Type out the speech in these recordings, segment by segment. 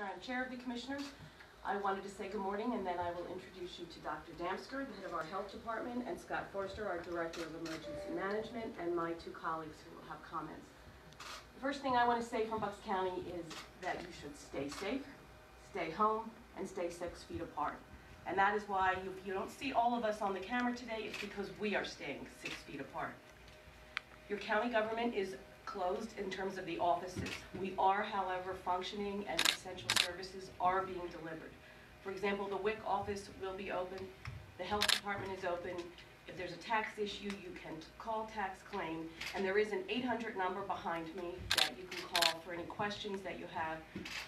Commissioner and Chair of the Commissioners. I wanted to say good morning, and then I will introduce you to Dr. Damsker, the head of our Health Department, and Scott Forster, our Director of Emergency Management, and my two colleagues who will have comments. The first thing I want to say from Bucks County is that you should stay safe, stay home, and stay six feet apart. And that is why, if you don't see all of us on the camera today, it's because we are staying six feet apart. Your county government is closed in terms of the offices. We are, however, functioning and essential services are being delivered. For example, the WIC office will be open, the health department is open. If there's a tax issue, you can call tax claim, and there is an 800 number behind me that you can call for any questions that you have.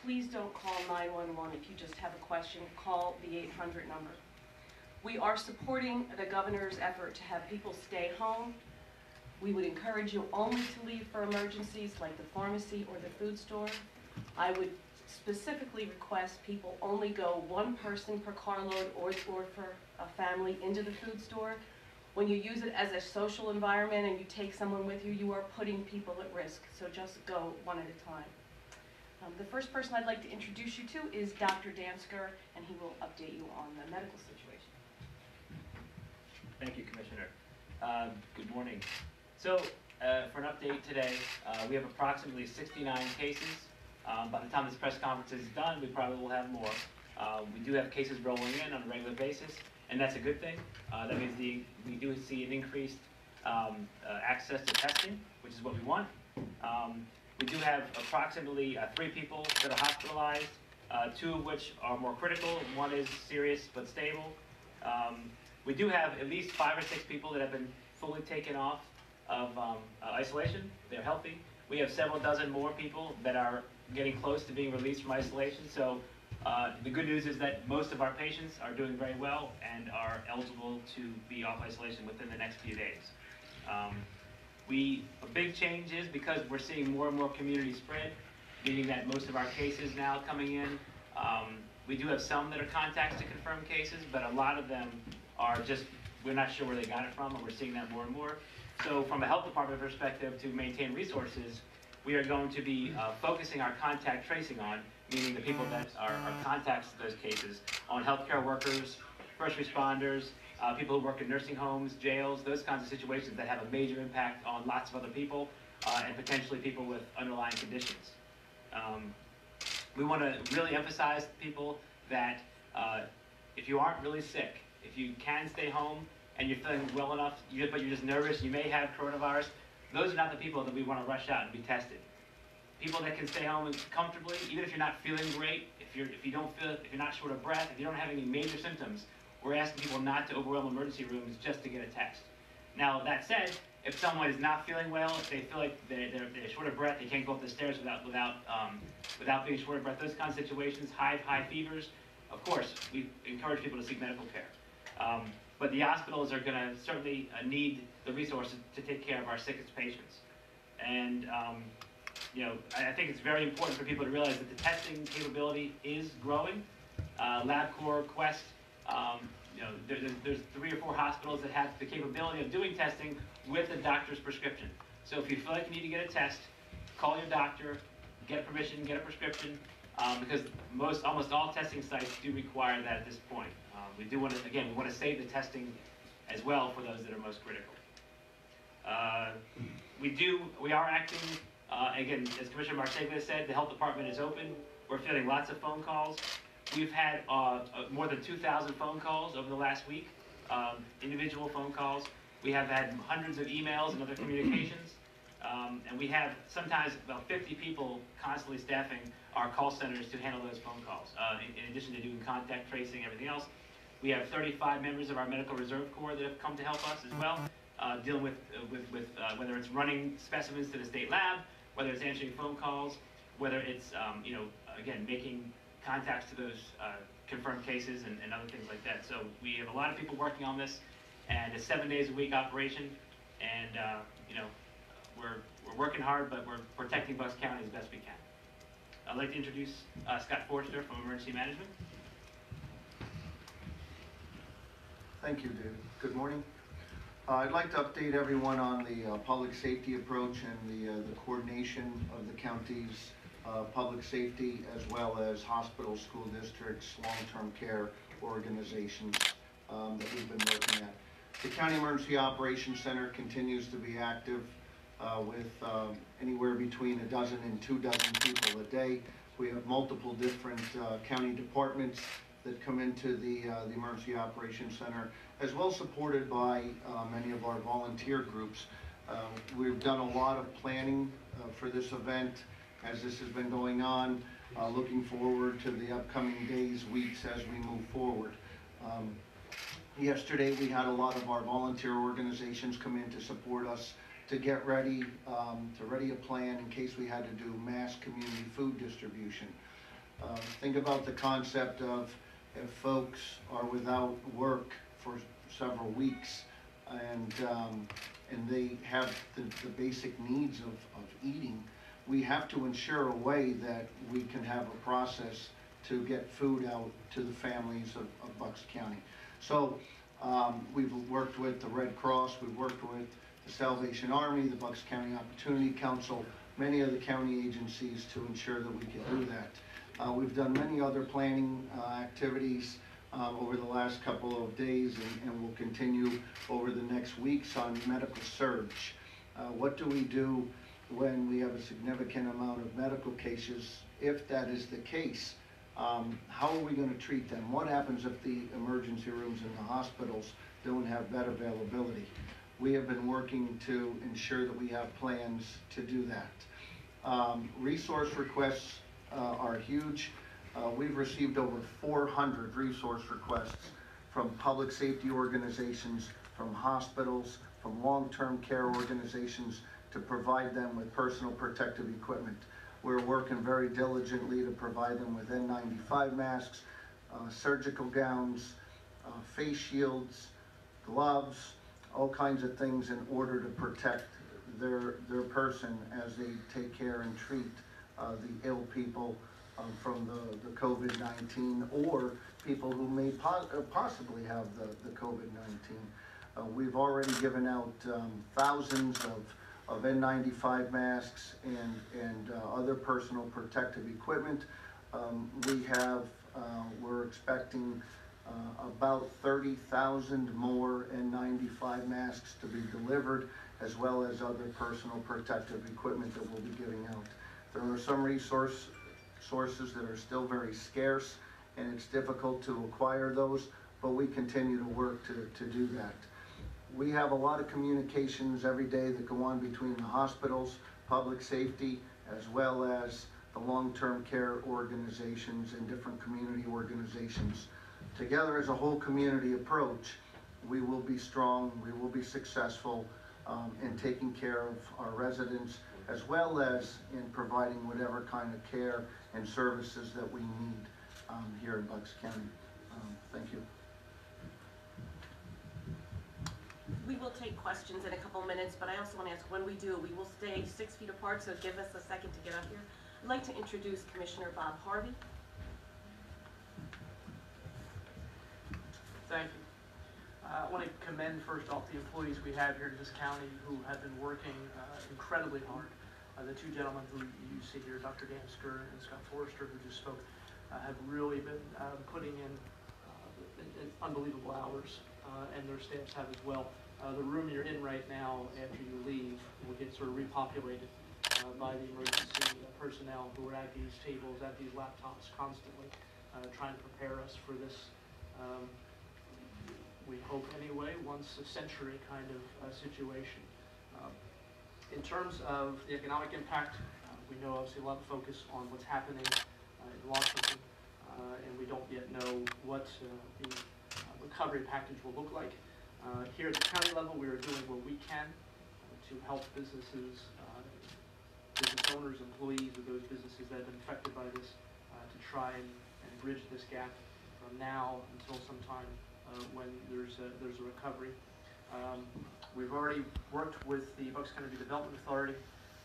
Please don't call 911 if you just have a question, call the 800 number. We are supporting the governor's effort to have people stay home, we would encourage you only to leave for emergencies like the pharmacy or the food store. I would specifically request people only go one person per carload or, or for a family into the food store. When you use it as a social environment and you take someone with you, you are putting people at risk, so just go one at a time. Um, the first person I'd like to introduce you to is Dr. Damsker, and he will update you on the medical situation. Thank you, Commissioner. Um, Good morning. So, uh, for an update today, uh, we have approximately 69 cases. Um, By the time this press conference is done, we probably will have more. Uh, We do have cases rolling in on a regular basis, and that's a good thing. Uh, That means the, we do see an increased um, uh, access to testing, which is what we want. Um, We do have approximately uh, three people that are hospitalized, two of which are more critical. One is serious but stable. Um, We do have at least five or six people that have been fully taken off of um, uh, isolation. They're healthy. We have several dozen more people that are getting close to being released from isolation. So uh, the good news is that most of our patients are doing very well and are eligible to be off isolation within the next few days. Um, we, a big change is because we're seeing more and more community spread, meaning that most of our cases now coming in, um, we do have some that are contacts to confirm cases, but a lot of them are just, we're not sure where they got it from, and we're seeing that more and more. So from a health department perspective, to maintain resources, we are going to be uh, focusing our contact tracing on, meaning the people that are, contacts to those cases, on healthcare workers, first responders, uh, people who work in nursing homes, jails, those kinds of situations that have a major impact on lots of other people, uh, and potentially people with underlying conditions. Um, we want to really emphasize to people that uh, if you aren't really sick, if you can stay home and you're feeling well enough, but you're just nervous, you may have coronavirus, those are not the people that we want to rush out and be tested. People that can stay home comfortably, even if you're not feeling great, if you're if you don't feel if you're not short of breath, if you don't have any major symptoms, we're asking people not to overwhelm emergency rooms just to get a test. Now that said, if someone is not feeling well, if they feel like they're, they're, they're short of breath, they can't go up the stairs without without um, without being short of breath, those kinds of situations, high high fevers, of course, we encourage people to seek medical care. Um, but the hospitals are going to certainly uh, need the resources to take care of our sickest patients. And, um, you know, I, I think it's very important for people to realize that the testing capability is growing. Uh, LabCorp, Quest, um, you know, there, there's, there's three or four hospitals that have the capability of doing testing with a doctor's prescription. So if you feel like you need to get a test, call your doctor, get permission, get a prescription, um, because most, almost all testing sites do require that at this point. Um, we do want to, again, we want to save the testing as well for those that are most critical. Uh, we do, we are acting, uh, again, as Commissioner Marseglia said, the health department is open. We're fielding lots of phone calls. We've had uh, uh more than 2,000 phone calls over the last week, um, individual phone calls. We have had hundreds of emails and other communications. Um, and we have sometimes about 50 people constantly staffing our call centers to handle those phone calls, uh, in, in, addition to doing contact tracing, and everything else. We have 35 members of our Medical Reserve Corps that have come to help us as well, uh, dealing with, uh, with, with uh, whether it's running specimens to the state lab, whether it's answering phone calls, whether it's, um, you know, again, making contacts to those uh, confirmed cases and, and other things like that. So we have a lot of people working on this, and it's seven days a week operation, and, uh, you know, we're, we're working hard, but we're protecting Bucks County as best we can. I'd like to introduce uh, Scott Forster from Emergency Management. Thank you, David. Good morning. Uh, I'd like to update everyone on the uh, public safety approach and the, uh, the coordination of the county's uh, public safety, as well as hospitals, school districts, long-term care organizations um, that we've been working at. The County Emergency Operations Center continues to be active uh, with um, anywhere between a dozen and two dozen people a day. We have multiple different uh, county departments that come into the, uh, the Emergency Operations Center, as well supported by uh, many of our volunteer groups. Uh, We've done a lot of planning uh, for this event as this has been going on, uh, looking forward to the upcoming days, weeks as we move forward. Um, Yesterday, we had a lot of our volunteer organizations come in to support us to get ready, um, to ready a plan in case we had to do mass community food distribution. Uh, think about the concept of if folks are without work for several weeks and, um, and they have the, the basic needs of, of eating, we have to ensure a way that we can have a process to get food out to the families of, of Bucks County. So, um, we've worked with the Red Cross, we've worked with the Salvation Army, the Bucks County Opportunity Council, many of the county agencies to ensure that we can do that. Uh, we've done many other planning, uh, activities, uh, over the last couple of days and, and will continue over the next weeks on medical surge. Uh, what do we do when we have a significant amount of medical cases, if that is the case? Um, how are we gonna treat them? What happens if the emergency rooms in the hospitals don't have bed availability? We have been working to ensure that we have plans to do that. Um, resource requests, uh, are huge. Uh, we've received over four hundred resource requests from public safety organizations, from hospitals, from long-term care organizations to provide them with personal protective equipment. We're working very diligently to provide them with N95 masks, uh, surgical gowns, uh, face shields, gloves, all kinds of things in order to protect their, their person as they take care and treat uh, the ill people um, from the, the COVID-19 or people who may po- uh, possibly have the, the COVID-19. Uh, we've already given out um, thousands of, of N95 masks and, and uh, other personal protective equipment. Um, we have, uh, we're expecting uh, about 30,000 more N95 masks to be delivered, as well as other personal protective equipment that we'll be giving out. There are some resource, sources that are still very scarce, and it's difficult to acquire those, but we continue to work to, to do that. We have a lot of communications every day that go on between the hospitals, public safety, as well as the long-term care organizations and different community organizations. Together as a whole community approach, we will be strong, we will be successful um, in taking care of our residents, as well as in providing whatever kind of care and services that we need um, here in Bucks County. Um, Thank you. We will take questions in a couple minutes, but I also want to ask, when we do, we will stay six feet apart, so give us a second to get up here. I'd like to introduce Commissioner Bob Harvey. Thank you. Uh, I want to commend first off the employees we have here in this county who have been working uh, incredibly hard. Uh, The two gentlemen who you see here, Dr. Dan Damsker and Scott Forrester, who just spoke, uh, have really been uh, putting in uh, in- in unbelievable hours, uh, and their staffs have as well. Uh, The room you're in right now, after you leave, will get sort of repopulated by the emergency personnel who are at these tables, at these laptops constantly, trying to prepare us for this um, we hope anyway, once a century kind of uh, situation. In terms of the economic impact, uh, we know obviously a lot of focus on what's happening uh, in Washington, uh, and we don't yet know what uh, the recovery package will look like. Here at the county level, we are doing what we can to help businesses, business owners, employees of those businesses that have been affected by this, to try and and bridge this gap from now until sometime uh, when there's a, there's a recovery. Um, We've already worked with the Bucks County Development Authority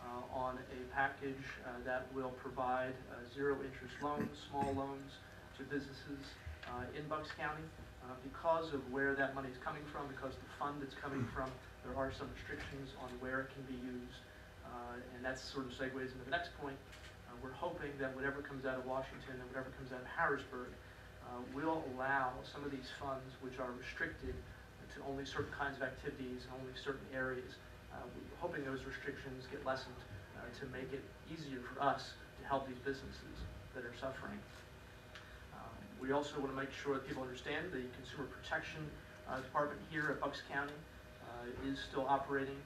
uh, on a package uh, that will provide uh, zero interest loans, small loans to businesses uh, in Bucks County. Uh, Because of where that money is coming from, because the fund it's coming from, there are some restrictions on where it can be used. And that sort of segues into the next point. We're hoping that whatever comes out of Washington and whatever comes out of Harrisburg will allow some of these funds, which are restricted to only certain kinds of activities and only certain areas. Uh, We're hoping those restrictions get lessened uh, to make it easier for us to help these businesses that are suffering. Um, We also want to make sure that people understand the Consumer Protection uh, Department here at Bucks County uh, is still operating.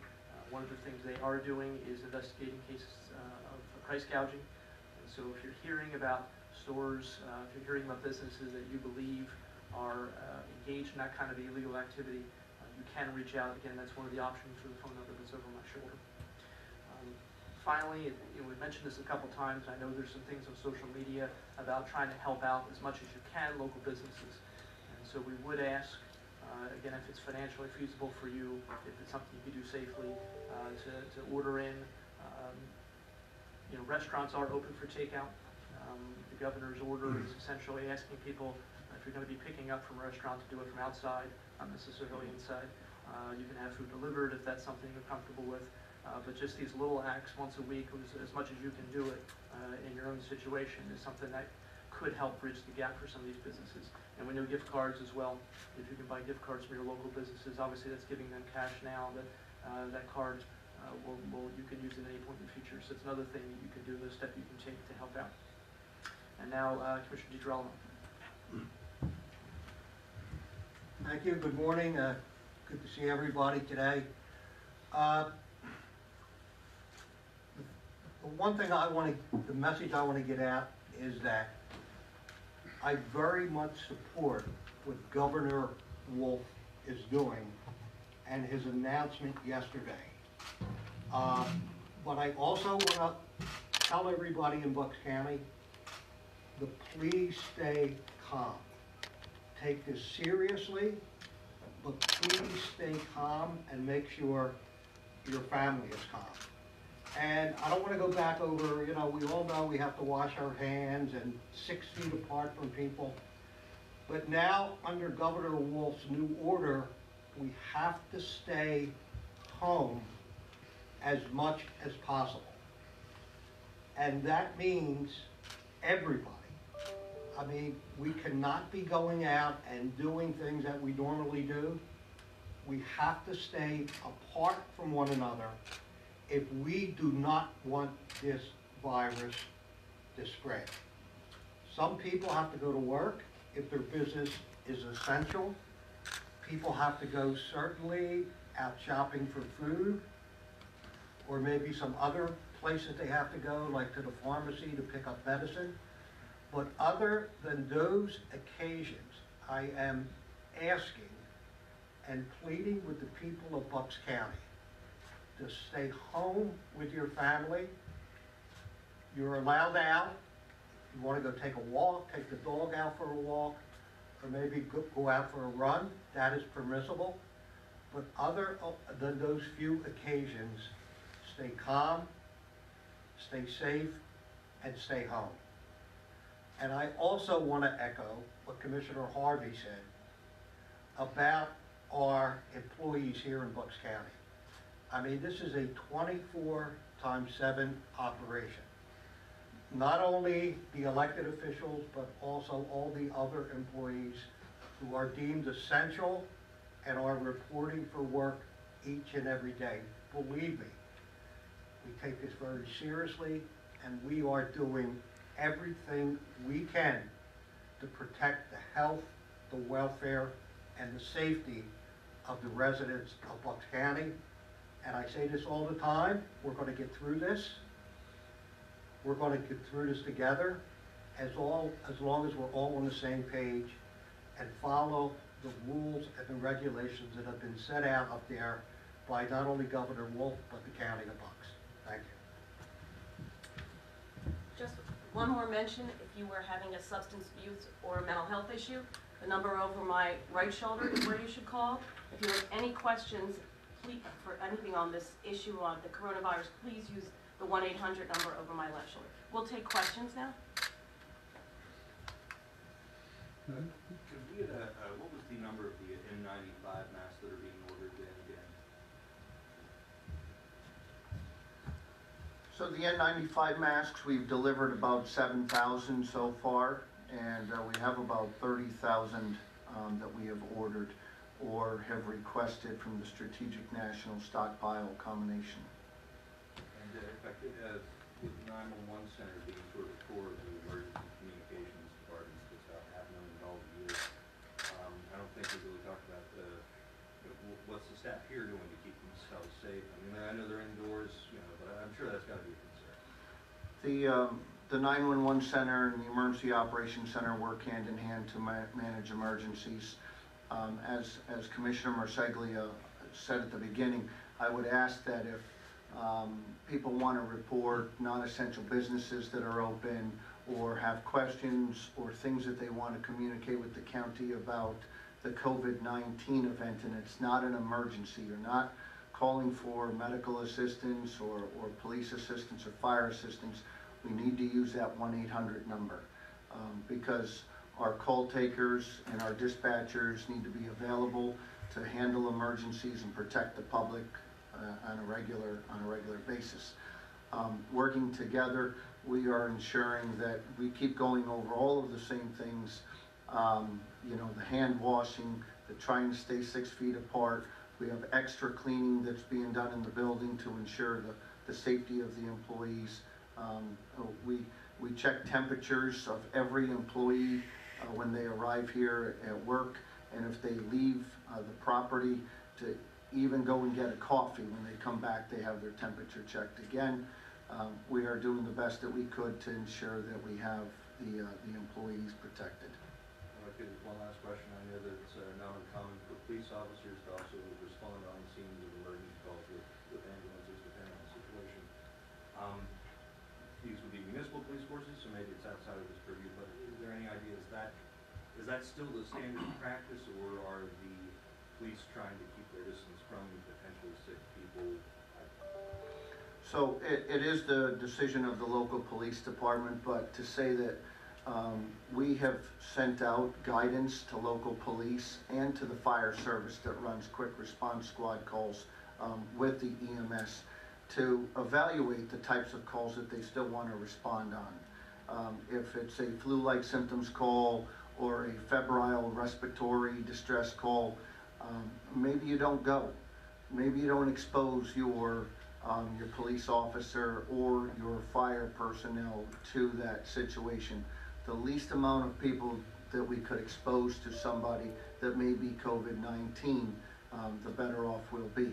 One of the things they are doing is investigating cases of price gouging. And so if you're hearing about stores, uh, if you're hearing about businesses that you believe are uh, engaged in that kind of illegal activity, uh, you can reach out. Again, that's one of the options for the phone number that's over my shoulder. Um, Finally, it- you know, we've mentioned this a couple times, I know there's some things on social media about trying to help out as much as you can local businesses. And so we would ask, uh, again, if it's financially feasible for you, if it's something you can do safely, uh, to, to order in. Um, You know, restaurants are open for takeout. Um, The governor's order is essentially asking people, if you're gonna be picking up from a restaurant, to do it from outside, not necessarily inside. Uh, You can have food delivered if that's something you're comfortable with. Uh, But just these little acts once a week, as, as much as you can do it uh, in your own situation, is something that could help bridge the gap for some of these businesses. And we know gift cards as well. If you can buy gift cards from your local businesses, obviously that's giving them cash now, but uh, that card uh, will, will, you can use at any point in the future. So it's another thing that you can do, another step you can take to help out. And now, uh, Commissioner DiGirolamo. Thank you, good morning, uh, good to see everybody today. Uh, The one thing I want to, the message I want to get out is that I very much support what Governor Wolf is doing and his announcement yesterday. Uh, But I also want to tell everybody in Bucks County to please stay calm take this seriously, but please stay calm and make sure your family is calm. And I don't wanna go back over, you know, we all know we have to wash our hands and six feet apart from people. But now, under Governor Wolf's new order, we have to stay home as much as possible. And that means everybody. I mean, we cannot be going out and doing things that we normally do. We have to stay apart from one another if we do not want this virus to spread. Some people have to go to work if their business is essential. People have to go certainly out shopping for food, or maybe some other places they have to go, like to the pharmacy to pick up medicine. But other than those occasions, I am asking and pleading with the people of Bucks County to stay home with your family. You're allowed out. You want to go take a walk, take the dog out for a walk, or maybe go, out for a run, that is permissible. But other uh, than those few occasions, stay calm, stay safe, and stay home. And I also want to echo what Commissioner Harvey said about our employees here in Bucks County. I mean, this is a twenty-four times seven operation. Not only the elected officials, but also all the other employees who are deemed essential and are reporting for work each and every day. Believe me, we take this very seriously, and we are doing everything we can to protect the health, the welfare, and the safety of the residents of Bucks County. And I say this all the time, we're gonna get through this. We're gonna get through this together, as all, as long as we're all on the same page and follow the rules and the regulations that have been set out up there by not only Governor Wolf, but the county of Bucks. Thank you. One more mention, if you were having a substance abuse or mental health issue, the number over my right shoulder is where you should call. If you have any questions, please, for anything on this issue on the coronavirus, please use the one eight hundred number over my left shoulder. We'll take questions now. So the N95 masks, we've delivered about 7,000 so far, and uh, we have about 30,000 um, that we have ordered or have requested from the Strategic National Stockpile combination. And uh, if I could, uh, with nine-one-one center being sort of core of the emergency communications department, that's about half a million dollars a year, um, I don't think we really talked about the, what's the staff here doing to keep themselves safe? I mean, I know they're indoors, you know, but I'm sure that's gotta be a concern. The, um, the 911 center and the emergency operations center work hand in hand to ma- manage emergencies. Um, As, as Commissioner Marseglia said at the beginning, I would ask that if um, people want to report non-essential businesses that are open or have questions or things that they want to communicate with the county about the COVID-19 event and it's not an emergency, you're not calling for medical assistance or, or police assistance or fire assistance, we need to use that 1-800 number. um, Because our call takers and our dispatchers need to be available to handle emergencies and protect the public uh, on a regular, on a regular basis. Um, Working together, we are ensuring that we keep going over all of the same things. Um, You know, the hand washing, the trying to stay six feet apart. We have extra cleaning that's being done in the building to ensure the, the safety of the employees. Um, uh, We, we check temperatures of every employee uh, when they arrive here at work. And if they leave uh, the property to even go and get a coffee, when they come back, they have their temperature checked again. Um, We are doing the best that we could to ensure that we have the, uh, the employees protected. One last question, I know that it's uh, not uncommon for police officers to also respond on scenes of emergency calls with, with ambulances, depending on the situation. Um, These would be municipal police forces, so maybe it's outside of this purview, but is there any idea, is that, is that still the standard practice, or are the police trying to keep their distance from potentially sick people? So it, it is the decision of the local police department, but to say that um, we have sent out guidance to local police and to the fire service that runs quick response squad calls um, with the EMS to evaluate the types of calls that they still want to respond on. Um, If it's a flu-like symptoms call or a febrile respiratory distress call, um, maybe you don't go. Maybe you don't expose your um, your police officer or your fire personnel to that situation. The least amount of people that we could expose to somebody that may be COVID-19, um, the better off we'll be.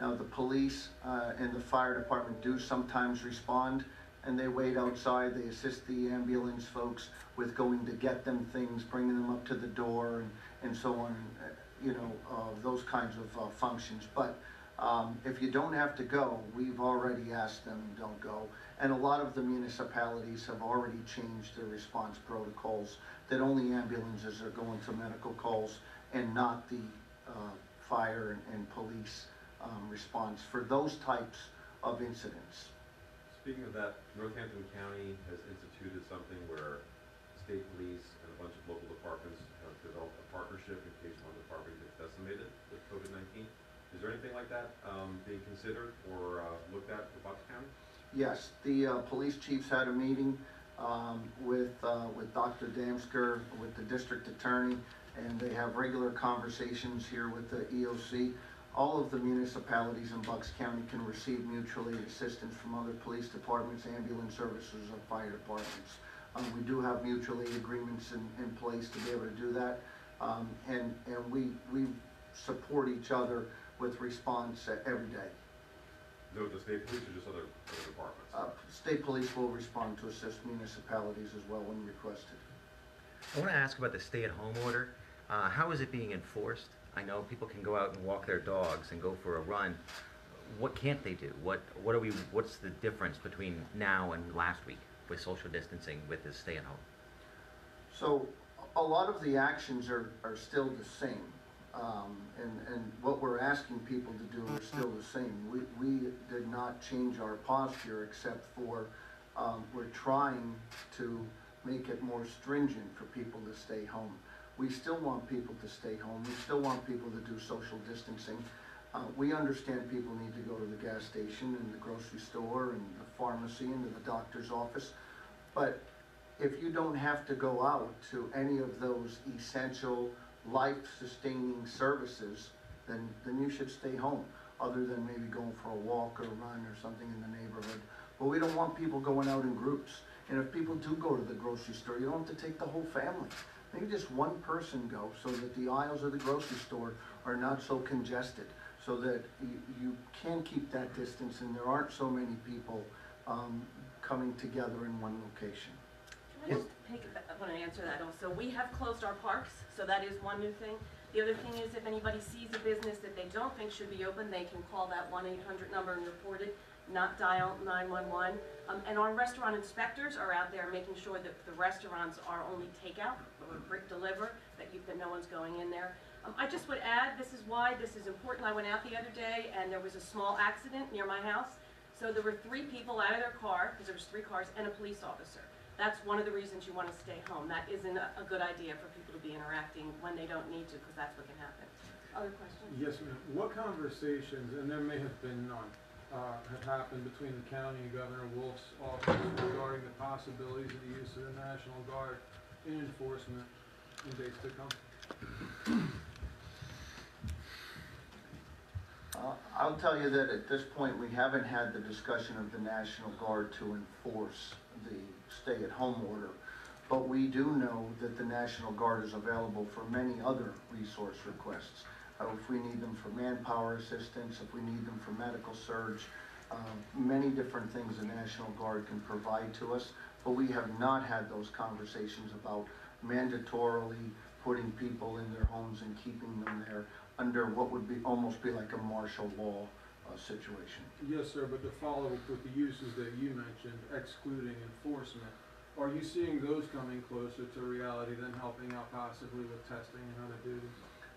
Now, the police uh, and the fire department do sometimes respond, and they wait outside, they assist the ambulance folks with going to get them things, bringing them up to the door, and, and so on, uh, you know, uh, those kinds of uh, functions. But um, If you don't have to go, we've already asked them, don't go. And a lot of the municipalities have already changed their response protocols, that only ambulances are going to medical calls and not the uh, fire and- and police um, response for those types of incidents. Speaking of that, Northampton County has instituted something where state police and a bunch of local departments have developed a partnership in case one department gets decimated with COVID-19. Is there anything like that um, being considered or uh, looked at for Bucks County? Yes, the uh, police chiefs had a meeting um, with, uh, with Dr. Damsker, with the district attorney, and they have regular conversations here with the EOC. All of the municipalities in Bucks County can receive mutual aid assistance from other police departments, ambulance services, and fire departments. Um, We do have mutual aid agreements in, in place to be able to do that. Um, And, and we, we support each other with response uh, every day. No, the state police or just other, other departments? Uh, State police will respond to assist municipalities as well when requested. I want to ask about the stay-at-home order. Uh, how is it being enforced? I know people can go out and walk their dogs and go for a run. What can't they do? What what are we? What's the difference between now and last week with social distancing with this stay-at-home? So a lot of the actions are, are still the same. Um, and, and what we're asking people to do is still the same. We, we did not change our posture except for, um, we're trying to make it more stringent for people to stay home. We still want people to stay home. We still want people to do social distancing. Uh, we understand people need to go to the gas station and the grocery store and the pharmacy and to the doctor's office. But if you don't have to go out to any of those essential, life-sustaining services, then, then you should stay home, other than maybe going for a walk or run or something in the neighborhood. But we don't want people going out in groups. And if people do go to the grocery store, you don't have to take the whole family. Maybe just one person go, so that the aisles of the grocery store are not so congested, so that you, you can keep that distance and there aren't so many people, um, coming together in one location. Just I want to answer that also. We have closed our parks, so that is one new thing. The other thing is if anybody sees a business that they don't think should be open, they can call that one eight hundred number and report it, not dial nine one one. Um, and our restaurant inspectors are out there making sure that the restaurants are only takeout or brick deliver, that you, that no one's going in there. Um, I just would add, this is why this is important. I went out the other day and there was a small accident near my house. So there were three people out of their car, because there was three cars, and a police officer. That's one of the reasons you want to stay home. That isn't a, a good idea for people to be interacting when they don't need to, because that's what can happen. Other questions? Yes, ma'am. What conversations, and there may have been none, uh, have happened between the county and Governor Wolf's office regarding the possibilities of the use of the National Guard in enforcement in days to come? Uh, I'll tell you that at this point, we haven't had the discussion of the National Guard to enforce the stay-at-home order. But we do know that the National Guard is available for many other resource requests. Uh, If we need them for manpower assistance, if we need them for medical surge, uh, many different things the National Guard can provide to us. But we have not had those conversations about mandatorily putting people in their homes and keeping them there under what would be, almost be like a martial law uh, situation. Yes, sir, but to follow up with the uses that you mentioned, excluding enforcement, are you seeing those coming closer to reality than helping out possibly with testing and other duties?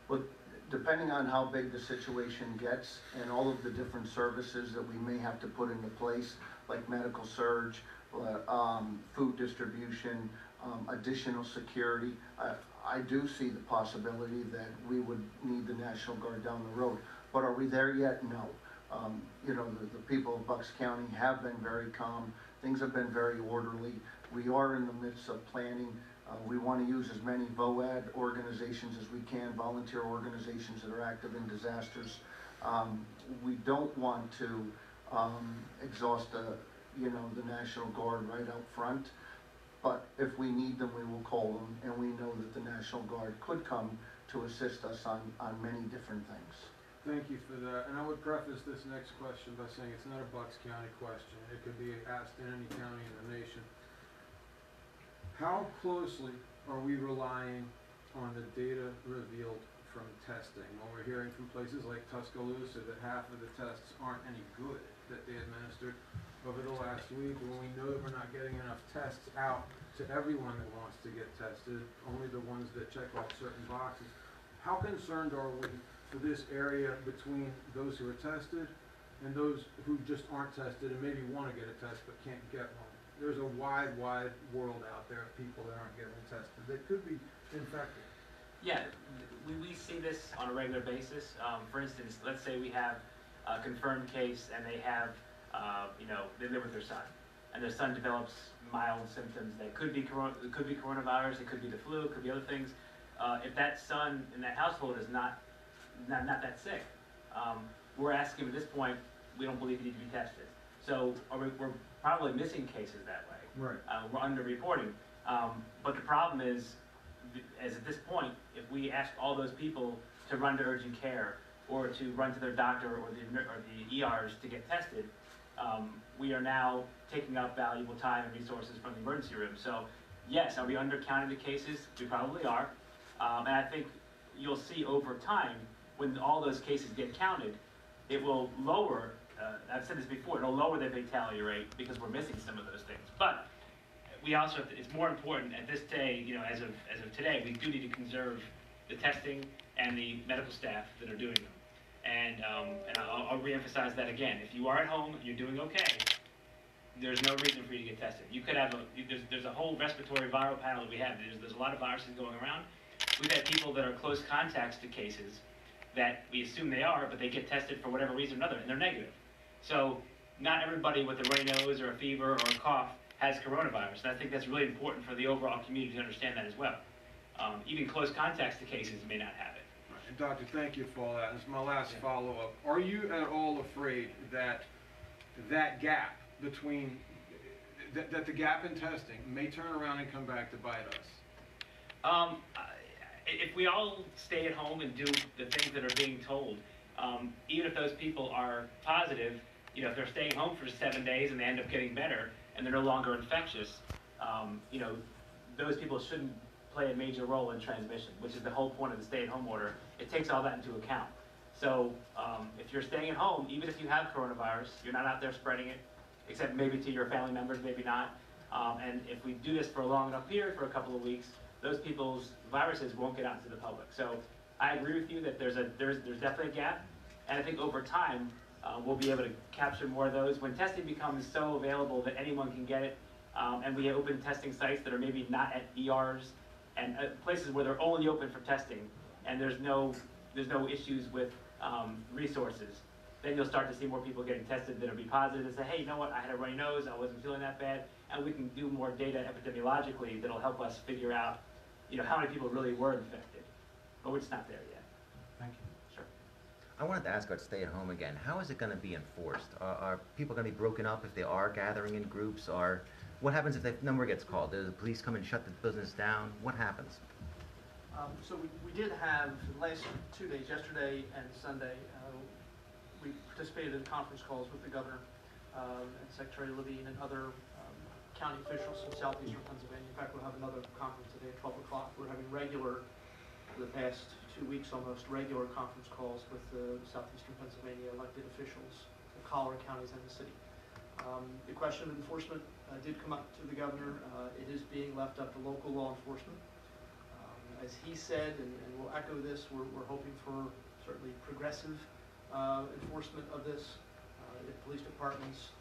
Well, depending on how big the situation gets and all of the different services that we may have to put into place, like medical surge, uh, um, food distribution, um, additional security, I, I do see the possibility that we would need the National Guard down the road. But are we there yet? No. Um, you know, the, the people of Bucks County have been very calm. Things have been very orderly. We are in the midst of planning. Uh, we want to use as many VOAD organizations as we can, volunteer organizations that are active in disasters. Um, we don't want to, um, exhaust the, you know, the National Guard right out front. But if we need them, we will call them, and we know that the National Guard could come to assist us on, on many different things. Thank you for that, and I would preface this next question by saying it's not a Bucks County question. It could be asked in any county in the nation. How closely are we relying on the data revealed from testing? When we're hearing from places like Tuscaloosa that half of the tests aren't any good that they administered over the last week, when we know that we're not getting enough tests out to everyone that wants to get tested, only the ones that check off certain boxes. How concerned are we for this area between those who are tested and those who just aren't tested and maybe want to get a test but can't get one? There's a wide, wide world out there of people that aren't getting tested that could be infected. Yeah, we, we see this on a regular basis. Um, for instance, let's say we have a confirmed case and they have, uh, you know, they live with their son. And their son develops mild symptoms that could be could be coronavirus, it could be the flu, it could be other things. Uh, if that son in that household is not, not, not that sick, um, we're asking at this point, we don't believe you need to be tested. So are we, we're probably missing cases that way. Right. Uh, we're underreporting. Um, but the problem is, as at this point, if we ask all those people to run to urgent care or to run to their doctor or the, or the ERs to get tested, um, we are now taking up valuable time and resources from the emergency room. So, yes, are we undercounting the cases? We probably are. Um, and I think you'll see over time, when all those cases get counted, it will lower, uh, I've said this before, it'll lower the fatality rate because we're missing some of those things. But we also, to- it's more important at this day, you know, as of, as of today, we do need to conserve the testing and the medical staff that are doing them. And, um, and I'll, I'll reemphasize that again. If you are at home, you're doing okay, there's no reason for you to get tested. You could have a, there's, there's a whole respiratory viral panel that we have. There's, there's a lot of viruses going around. We've had people that are close contacts to cases that we assume they are, but they get tested for whatever reason or another, and they're negative. So not everybody with a runny nose or a fever or a cough has coronavirus, and I think that's really important for the overall community to understand that as well. Um, even close contacts to cases may not have it. And Doctor, thank you for all that. This is my last follow-up. Are you at all afraid that that gap between, that, that the gap in testing may turn around and come back to bite us? Um, if we all stay at home and do the things that are being told, um, even if those people are positive, you know, if they're staying home for seven days and they end up getting better and they're no longer infectious, um, you know, those people shouldn't play a major role in transmission, which is the whole point of the stay-at-home order. It takes all that into account. So, um, if you're staying at home, even if you have coronavirus, you're not out there spreading it, except maybe to your family members, maybe not. Um, and if we do this for a long enough period, for a couple of weeks, those people's viruses won't get out into the public. So I agree with you that there's a, there's, there's definitely a gap. And I think over time, uh, we'll be able to capture more of those. When testing becomes so available that anyone can get it, um, and we open testing sites that are maybe not at ERs and uh, places where they're only open for testing, and there's no, there's no issues with um, resources, then you'll start to see more people getting tested that'll be positive and say, hey, you know what, I had a runny nose, I wasn't feeling that bad, and we can do more data epidemiologically that'll help us figure out, you know, how many people really were infected. But we're just not there yet. Thank you. Sure. I wanted to ask about stay at home again. How is it going to be enforced? Are, are people going to be broken up if they are gathering in groups? Or what happens if the number gets called? Does the police come and shut the business down? What happens? Um, so we, we did have, the last two days, yesterday and Sunday, uh, we participated in conference calls with the governor, um, and Secretary Levine and other, county officials from southeastern Pennsylvania. In fact, we'll have another conference today at twelve o'clock. We're having regular, for the past two weeks almost, regular conference calls with the southeastern Pennsylvania elected officials, the collar counties and the city. Um, the question of enforcement, uh, did come up to the governor. Uh, it is being left up to local law enforcement. Um, As he said, and, and we'll echo this, we're, we're hoping for certainly progressive, uh, enforcement of this. Uh, if police departments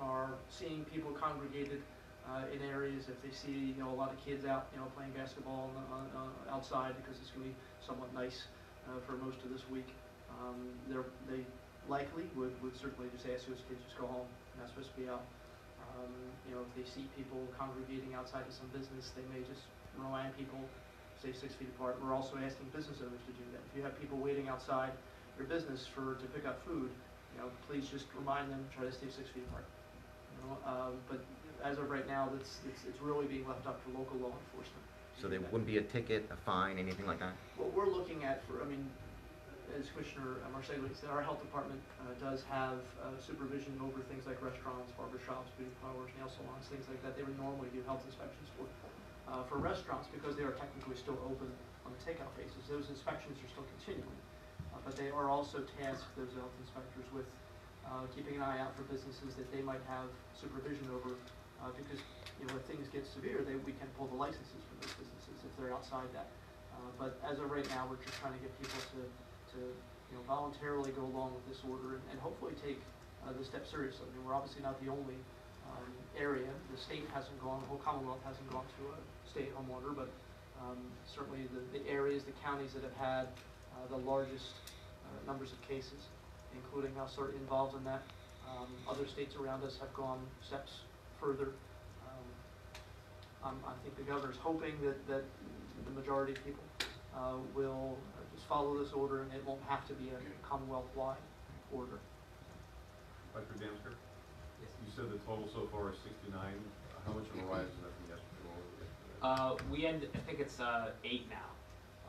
are seeing people congregated, uh, in areas, if they see, you know, a lot of kids out, you know, playing basketball on, on, outside because it's gonna be somewhat nice, uh, for most of this week, um, they're, they likely would, would certainly just ask those kids, just go home, you're not supposed to be out. Um, you know, if they see people congregating outside of some business, they may just remind people, stay six feet apart. We're also asking business owners to do that. If you have people waiting outside your business for, to pick up food, you know, please just remind them, try to stay six feet apart. You know, um, but as of right now, it's, it's, it's really being left up to local law enforcement. So there wouldn't be a ticket, a fine, anything like that? What we're looking at for, I mean, as Commissioner Marseglia said, our health department uh, does have uh, supervision over things like restaurants, barber shops, beauty parlors, nail salons, things like that. They would normally do health inspections for. Uh, For restaurants, because they are technically still open on the takeout basis, those inspections are still continuing. Uh, But they are also tasked, those health inspectors, with uh, keeping an eye out for businesses that they might have supervision over. uh, Because, you know, if things get severe, they, we can pull the licenses from those businesses if they're outside that. Uh, But as of right now, we're just trying to get people to, to, you know, voluntarily go along with this order and, and hopefully take uh, the step seriously. I mean, we're obviously not the only um, area. The state hasn't gone, the whole Commonwealth hasn't gone to a stay-at-home order, but um, certainly the, the areas, the counties that have had uh, the largest uh, numbers of cases, including us, are involved in that. Um, Other states around us have gone steps further. Um, I think the governor's hoping that, that the majority of people uh, will uh, just follow this order and it won't have to be a Commonwealth-wide order. Dr. Damsker? You said the total so far is sixty-nine. How much of a rise is that from yesterday? What was it yesterday? Uh, we end, I think it's, uh, eight now.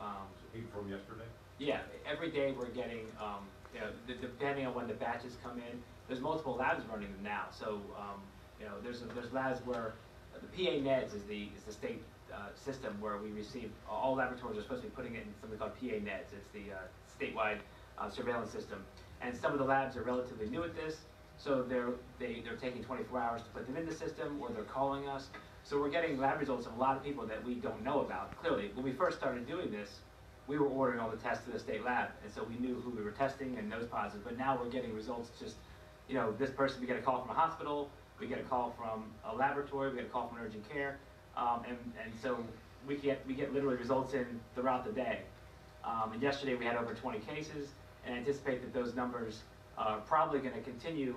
Um, So Eight from yesterday? Yeah, every day we're getting, um, you know, depending on when the batches come in, there's multiple labs running them now. So, um, you know, there's, there's labs where, the PA-NEDSS is the, is the state, uh, system where we receive, all laboratories are supposed to be putting it in something called PA-NEDSS. It's the, uh, statewide, uh, surveillance system. And some of the labs are relatively new at this, so they're, they, they're taking twenty-four hours to put them in the system, or they're calling us. So we're getting lab results of a lot of people that we don't know about, clearly. When we first started doing this, we were ordering all the tests to the state lab, and so we knew who we were testing and those positive, but now we're getting results just, you know, this person, we get a call from a hospital, we get a call from a laboratory, we get a call from urgent care, um, and, and so we get, we get literally results in throughout the day. Um, and yesterday we had over 20 cases, and anticipate that those numbers are probably going to continue,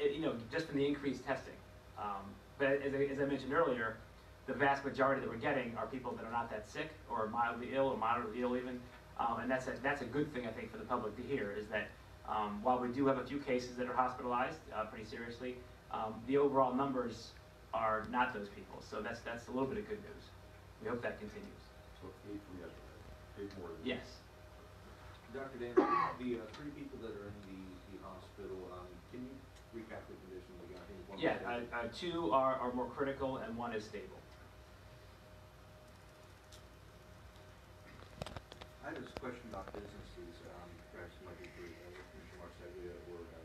eh, you know, just from the increased testing. Um, but as I, as I mentioned earlier, the vast majority that we're getting are people that are not that sick or mildly ill or moderately ill even. Um, and that's a, that's a good thing, I think, for the public to hear, is that um, while we do have a few cases that are hospitalized uh, pretty seriously, um, the overall numbers are not those people. So that's, that's a little bit of good news. We hope that continues. So eight from yesterday, eight more than. Yes. Dr. Dan, the uh, three people that are in the, the hospital, um, can you recap the condition again? I one Yeah, uh, uh, two are, are more critical and one is stable. I have a question about businesses, um, perhaps it might be for uh, Commissioner Marseglia or uh,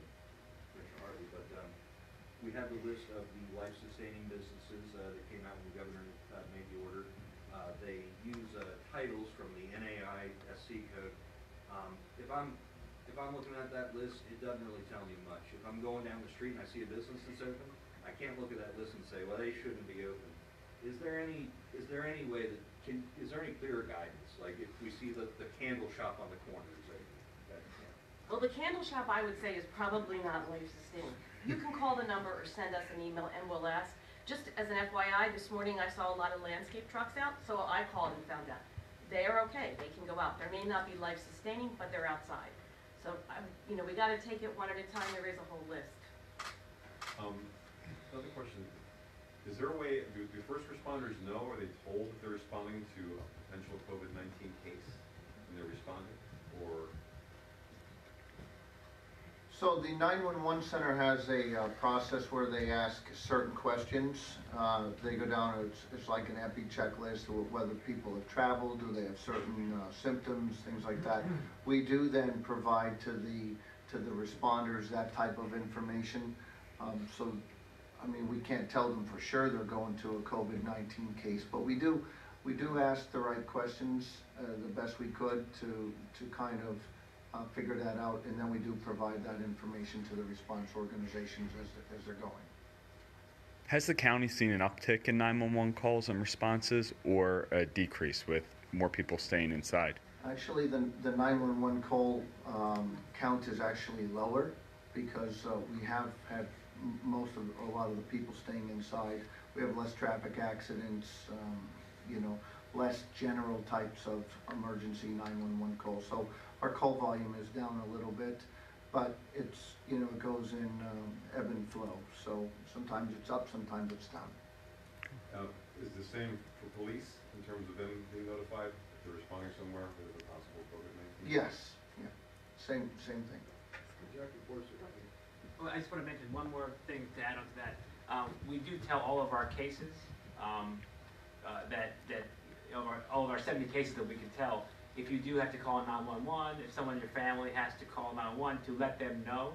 Commissioner Harvey, but um, we have the list of the life-sustaining businesses uh, that came out when the governor uh, made the order. Uh, They use uh, titles from the NAICS code. Um, If I'm, if I'm looking at that list, it doesn't really tell me much. If I'm going down the street and I see a business that's open, I can't look at that list and say, well, they shouldn't be open. Is there any, is there any way that, can, is there any clearer guidance? Like if we see the, the candle shop on the corner, is there, that, Well, the candle shop, I would say, is probably not life-sustaining. You can call the number or send us an email and we'll ask. Just as an FYI, this morning I saw a lot of landscape trucks out, so I called and found out. They are okay, they can go out. There may not be life-sustaining, but they're outside. So, I- you know, we gotta take it one at a time, there is a whole list. Um, another question, is there a way, do, do first responders know, are they told that they're responding to a potential COVID-19 case when they're responding? Or, So the 911 center has a uh, process where they ask certain questions. Uh, They go down, it's, it's like an epi checklist, whether people have traveled, do they have certain uh, symptoms, things like that. We do then provide to the, to the responders that type of information. Um, So, I mean, we can't tell them for sure they're going to a COVID-19 case, but we do, we do ask the right questions uh, the best we could to, to kind of uh, figure that out, and then we do provide that information to the response organizations as, as they're going. Has the county seen an uptick in 911 calls and responses or a decrease with more people staying inside? Actually, the, the nine-one-one call, um, count is actually lower, because, uh, we have had most of, a lot of the people staying inside. We have less traffic accidents, um, you know, less general types of emergency nine-one-one calls. So our call volume is down a little bit, but it's, you know, it goes in, um, ebb and flow. So sometimes it's up, sometimes it's down. uh, is the same for police in terms of them being notified if they're responding somewhere with a possible COVID-19? Yes, yeah, same, same thing. Jackie Forster, Well, I just want to mention one more thing to add on to that. Um, we do tell all of our cases, um, uh, that, that, of our, all of our seventy cases that we can tell, if you do have to call nine-one-one, if someone in your family has to call nine-one, to let them know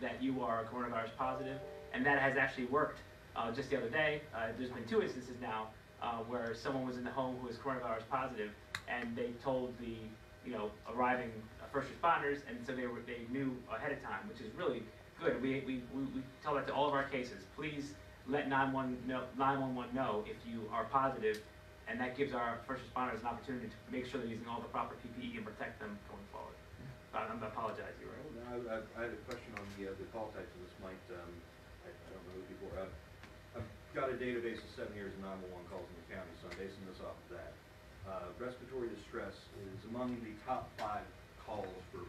that you are coronavirus positive, and that has actually worked. Uh, just the other day, uh, there's been two instances now, uh, where someone was in the home who was coronavirus positive, and they told the, you know, arriving first responders, and so they were, they knew ahead of time, which is really good. We, we, we, we tell that to all of our cases. Please let 911 know, 911 know if you are positive, and that gives our first responders an opportunity to make sure they're using all the proper PPE and protect them going forward. But I'm, I apologize, you're right. Well, now, I, I had a question on the, uh, the call types, and this might, um, I, I don't know who before, uh, I've got a database of seven years of nine-one-one calls in the county, so I'm basing this off of that. Uh, respiratory distress is among the top five calls for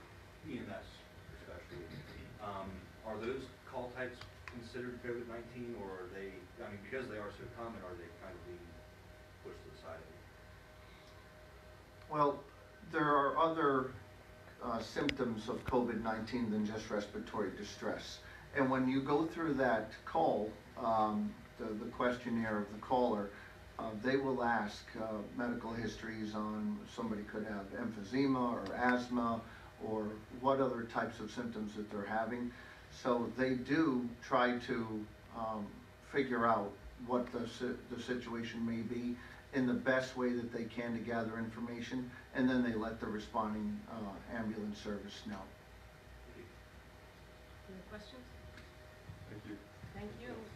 EMS especially. Um, are those call types considered COVID-19, or are they, I mean, because they are so common, are they kind of being pushed to the side? Well, there are other uh, symptoms of COVID-19 than just respiratory distress. And when you go through that call, um, the the questionnaire of the caller, uh, they will ask uh, medical histories on, somebody could have emphysema or asthma, or what other types of symptoms that they're having. So they do try to um, figure out what the, si- the situation may be in the best way that they can to gather information, and then they let the responding uh, ambulance service know. Any questions? Thank you. Thank you. Thanks, Rick.